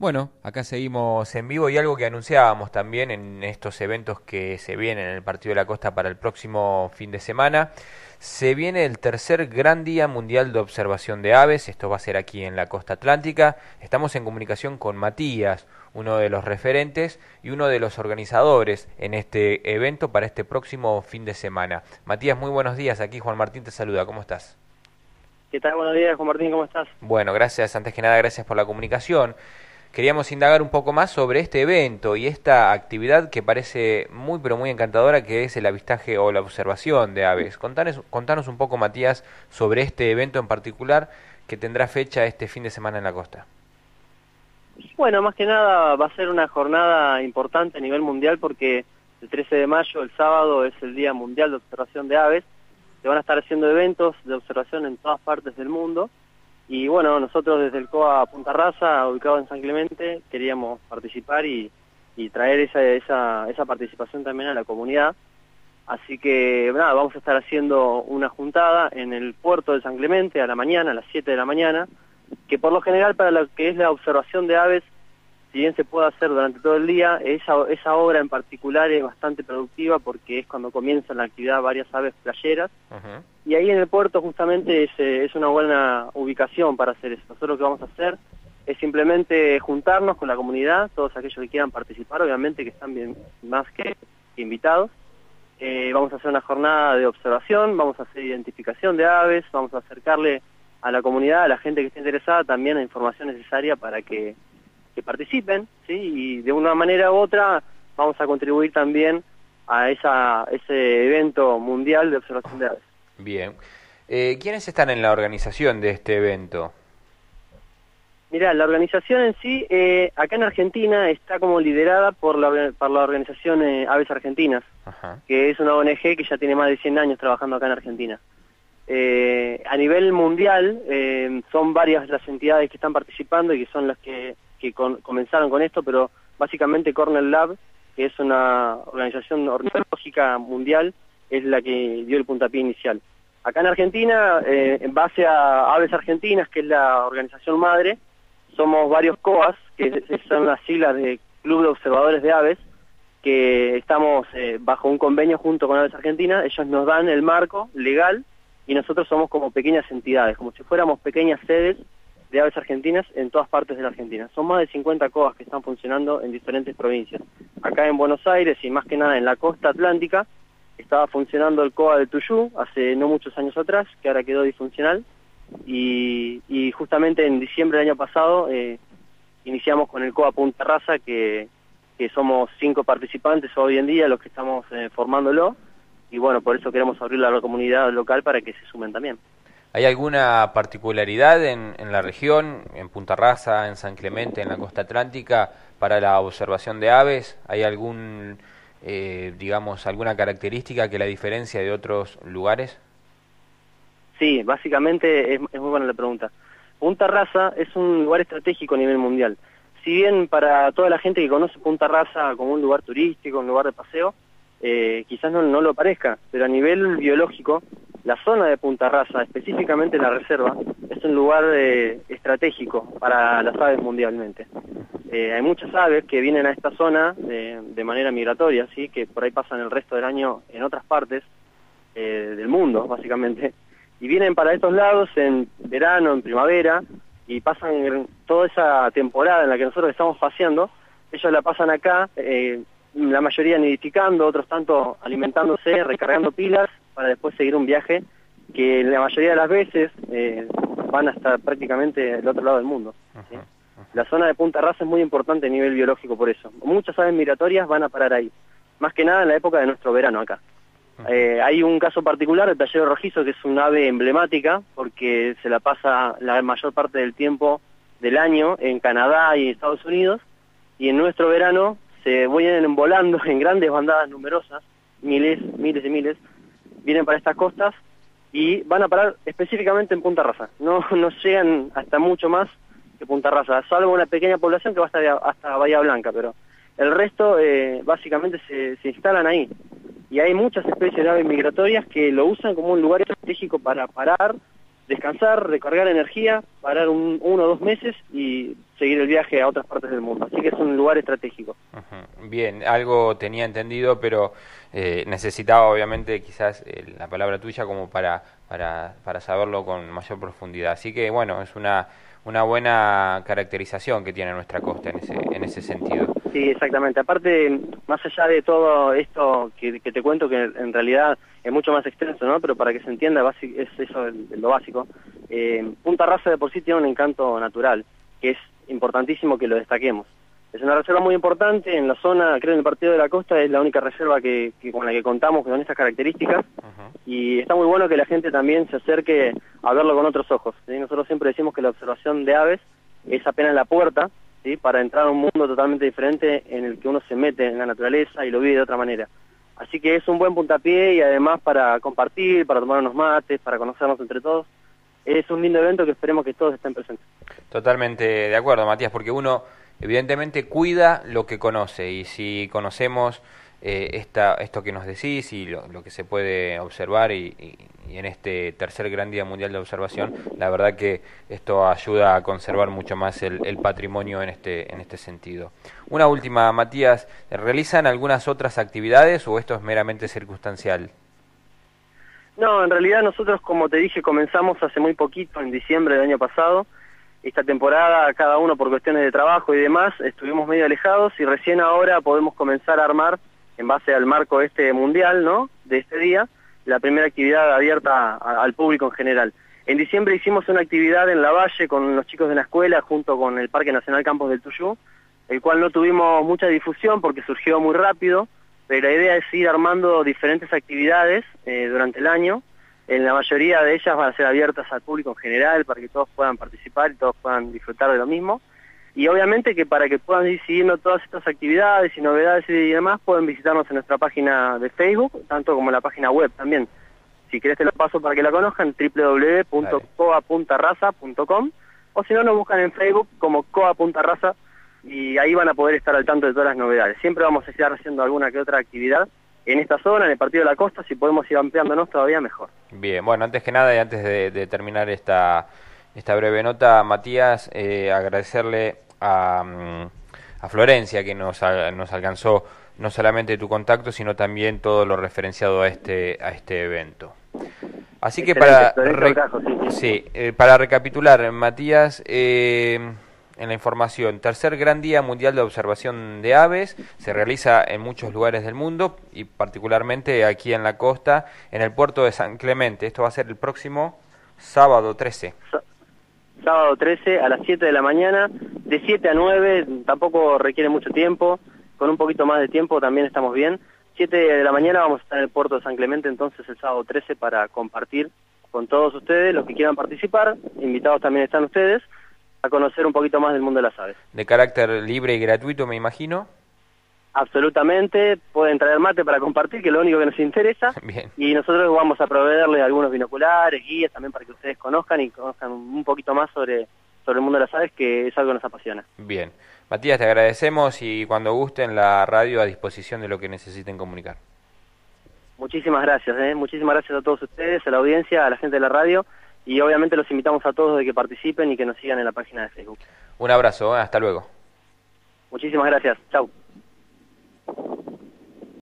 Bueno, acá seguimos en vivo y algo que anunciábamos también en estos eventos que se vienen en el Partido de la Costa para el próximo fin de semana. Se viene el tercer Gran Día Mundial de Observación de Aves, esto va a ser aquí en la costa atlántica. Estamos en comunicación con Matías, uno de los referentes y uno de los organizadores en este evento para este próximo fin de semana. Matías, muy buenos días, aquí Juan Martín te saluda, ¿cómo estás? ¿Qué tal? Buenos días, Juan Martín, ¿cómo estás? Bueno, gracias, antes que nada, gracias por la comunicación queríamos indagar un poco más sobre este evento y esta actividad que parece muy pero muy encantadora que es el avistaje o la observación de aves. Contanos, contanos un poco, Matías, sobre este evento en particular que tendrá fecha este fin de semana en la costa. Bueno, más que nada va a ser una jornada importante a nivel mundial porque el 13 de mayo, el sábado, es el Día Mundial de Observación de Aves. Se van a estar haciendo eventos de observación en todas partes del mundo y bueno, nosotros desde el COA Punta Raza, ubicado en San Clemente, queríamos participar y, traer esa, esa, esa participación también a la comunidad. Así que nada, vamos a estar haciendo una juntada en el puerto de San Clemente a la mañana, a las 7 de la mañana, que por lo general para lo que es la observación de aves si bien se puede hacer durante todo el día, esa, esa obra en particular es bastante productiva porque es cuando comienzan la actividad varias aves playeras. Y ahí en el puerto justamente es, eh, es, una buena ubicación para hacer eso. Nosotros lo que vamos a hacer es simplemente juntarnos con la comunidad, todos aquellos que quieran participar, obviamente que están bien más que invitados. Eh, vamos a hacer una jornada de observación, vamos a hacer identificación de aves, vamos a acercarle a la comunidad, a la gente que esté interesada, también la información necesaria para que que participen, ¿sí? y de una manera u otra vamos a contribuir también a esa, ese evento mundial de observación de aves. Bien. Eh, ¿Quiénes están en la organización de este evento? Mira, la organización en sí, eh, acá en Argentina, está como liderada por la, por la organización eh, Aves Argentinas, que es una ONG que ya tiene más de 100 años trabajando acá en Argentina. a nivel mundial, son varias las entidades que están participando y que son las que que comenzaron con esto, pero básicamente Cornell Lab, que es una organización ornitológica mundial, es la que dio el puntapié inicial. Acá en Argentina, eh, en base a Aves Argentinas, que es la organización madre, somos varios COAS, que son las siglas de Club de Observadores de Aves, que estamos eh, bajo un convenio junto con Aves Argentinas, ellos nos dan el marco legal y nosotros somos como pequeñas entidades, como si fuéramos pequeñas sedes de aves argentinas en todas partes de la Argentina. Son más de 50 COAs que están funcionando en diferentes provincias. Acá en Buenos Aires y más que nada en la costa atlántica estaba funcionando el COA de Tuyú hace no muchos años atrás, que ahora quedó disfuncional. Y, justamente en diciembre del año pasado eh, iniciamos con el COA Punta Raza, que, somos cinco participantes hoy en día los que estamos eh, formándolo. Y bueno, por eso queremos abrirlo a la comunidad local para que se sumen también. ¿Hay alguna particularidad en, la región, en Punta Rasa, en San Clemente, en la costa atlántica, para la observación de aves? ¿Hay algún, eh, digamos, alguna característica que la diferencia de otros lugares? Sí, básicamente es, muy buena la pregunta. Punta Rasa es un lugar estratégico a nivel mundial. Si bien para toda la gente que conoce Punta Rasa como un lugar turístico, un lugar de paseo, eh, quizás no, no lo parezca, pero a nivel biológico la zona de Punta Rasa, específicamente la reserva, es un lugar eh, estratégico para las aves mundialmente. Eh, hay muchas aves que vienen a esta zona de manera migratoria, ¿sí? que por ahí pasan el resto del año en otras partes eh, del mundo, básicamente, y vienen para estos lados en verano, en primavera, y pasan toda esa temporada en la que nosotros estamos paseando, ellos la pasan acá, la mayoría nidificando, otros tanto alimentándose, recargando pilas para después seguir un viaje que la mayoría de las veces eh, van a estar prácticamente del otro lado del mundo. La zona de Punta Raza es muy importante a nivel biológico por eso. Muchas aves migratorias van a parar ahí, más que nada en la época de nuestro verano acá. Eh, hay un caso particular, el tallero rojizo, que es un ave emblemática porque se la pasa la mayor parte del tiempo del año en Canadá y Estados Unidos, y en nuestro verano se vienen volando en grandes bandadas numerosas, miles, miles y miles, vienen para estas costas y van a parar específicamente en Punta Raza. No, no llegan hasta mucho más que Punta Raza, salvo una pequeña población que va hasta, hasta Bahía Blanca, pero el resto eh, básicamente se, se, instalan ahí. Y hay muchas especies de aves migratorias que lo usan como un lugar estratégico para parar, descansar, recargar energía, parar un, uno o dos meses y seguir el viaje a otras partes del mundo. Así que es un lugar estratégico. Bien, algo tenía entendido, pero eh, necesitaba obviamente quizás eh, la palabra tuya como para, para, para saberlo con mayor profundidad. Así que bueno, es una, una buena caracterización que tiene nuestra costa en ese, en ese sentido. Sí, exactamente. Aparte, más allá de todo esto que, te cuento, que en realidad es mucho más extenso, ¿no? Pero para que se entienda, es eso lo básico. Eh, Punta Raza de por sí tiene un encanto natural, que es importantísimo que lo destaquemos. Es una reserva muy importante en la zona, creo en el Partido de la Costa, es la única reserva que, con la que contamos con estas características y está muy bueno que la gente también se acerque a verlo con otros ojos. Nosotros siempre decimos que la observación de aves es apenas la puerta ¿sí? para entrar a un mundo totalmente diferente en el que uno se mete en la naturaleza y lo vive de otra manera. Así que es un buen puntapié y además para compartir, para tomar unos mates, para conocernos entre todos. Es un lindo evento que esperemos que todos estén presentes. Totalmente de acuerdo, Matías, porque uno evidentemente cuida lo que conoce y si conocemos eh, esta, esto que nos decís y lo, que se puede observar y, en este tercer gran día mundial de observación, la verdad que esto ayuda a conservar mucho más el, patrimonio en este, en este sentido. Una última, Matías, ¿realizan algunas otras actividades o esto es meramente circunstancial? No, en realidad nosotros, como te dije, comenzamos hace muy poquito, en diciembre del año pasado, esta temporada, cada uno por cuestiones de trabajo y demás, estuvimos medio alejados y recién ahora podemos comenzar a armar, en base al marco este mundial, ¿no?, de este día, la primera actividad abierta al público en general. En diciembre hicimos una actividad en La Valle con los chicos de la escuela junto con el Parque Nacional Campos del Tuyú, el cual no tuvimos mucha difusión porque surgió muy rápido, pero la idea es ir armando diferentes actividades eh, durante el año en la mayoría de ellas van a ser abiertas al público en general para que todos puedan participar y todos puedan disfrutar de lo mismo. Y obviamente que para que puedan ir siguiendo todas estas actividades y novedades y demás, pueden visitarnos en nuestra página de Facebook, tanto como en la página web también. Si querés te lo paso para que la conozcan, www.coa.raza.com o si no, nos buscan en Facebook como coa.raza y ahí van a poder estar al tanto de todas las novedades. Siempre vamos a estar haciendo alguna que otra actividad en esta zona, en el partido de la costa, si podemos ir ampliándonos todavía mejor. Bien, bueno, antes que nada y antes de, terminar esta, esta breve nota, Matías, eh, agradecerle a, mm, a, Florencia que nos, nos alcanzó no solamente tu contacto, sino también todo lo referenciado a este, a este evento. Así que para, sí, eh, para recapitular, Matías, eh, en la información. Tercer gran día mundial de observación de aves. Se realiza en muchos lugares del mundo y particularmente aquí en la costa, en el puerto de San Clemente. Esto va a ser el próximo sábado 13. Sábado 13 a las 7 de la mañana, de 7 a 9, tampoco requiere mucho tiempo. Con un poquito más de tiempo también estamos bien. 7 de la mañana vamos a estar en el puerto de San Clemente entonces el sábado 13 para compartir con todos ustedes, los que quieran participar. Invitados también están ustedes a conocer un poquito más del mundo de las aves. ¿De carácter libre y gratuito, me imagino? Absolutamente, pueden traer mate para compartir, que es lo único que nos interesa. Bien. Y nosotros vamos a proveerle algunos binoculares, guías también para que ustedes conozcan y conozcan un poquito más sobre, sobre el mundo de las aves, que es algo que nos apasiona. Bien. Matías, te agradecemos y cuando gusten la radio a disposición de lo que necesiten comunicar. Muchísimas gracias, ¿eh? muchísimas gracias a todos ustedes, a la audiencia, a la gente de la radio y obviamente los invitamos a todos de que participen y que nos sigan en la página de Facebook. Un abrazo, ¿eh? hasta luego. Muchísimas gracias, chao.